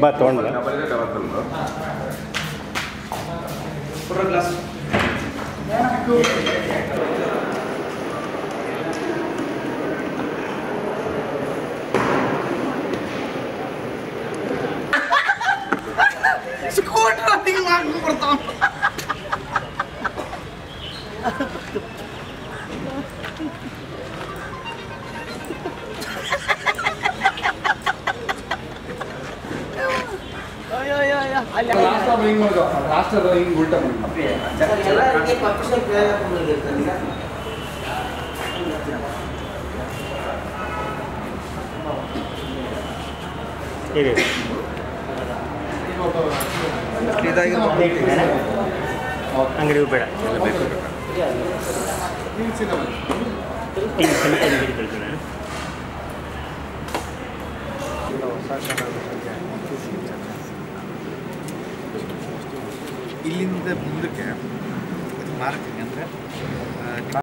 ಬಾ ತೊಗೊಂಡ ಸ್ಕೂಟ್ರ್ ಹಿಂಗೆ ಮಾಡ್ಕೊಂಡು ಬರ್ತಾವ Last ಬೇಡ. ಹಿಂಗ್ ಬೇಕು. ಹಿಂಗ್ ಉಲ್ಟಾ ಅಂಗಡಿ ಬೇಡ ಹಿಂಗೆ ಅಂಗಡಿ ಇಲ್ಲಿಂದ ಮುಂದಕ್ಕೆ ಮಾರ್ಕೆಟ್ ಅಂದರೆ